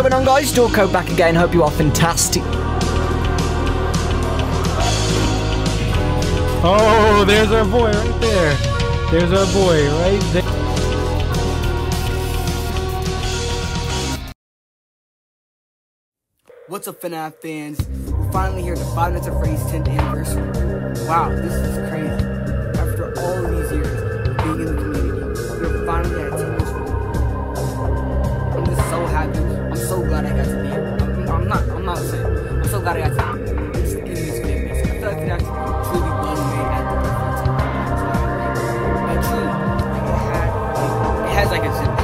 What's going on guys? Dorko back again. Hope you are fantastic. Oh, there's our boy right there. There's our boy right there. What's up, FNAF fans? We're finally here to Five Nights at Freddy's 10th anniversary. Wow, this is crazy. So glad I got to be here. I'm, not. I'm not saying. I'm so glad I got to be in this, in this video. I feel like FNAF truly was made at the perfect time. Truly, it it has like a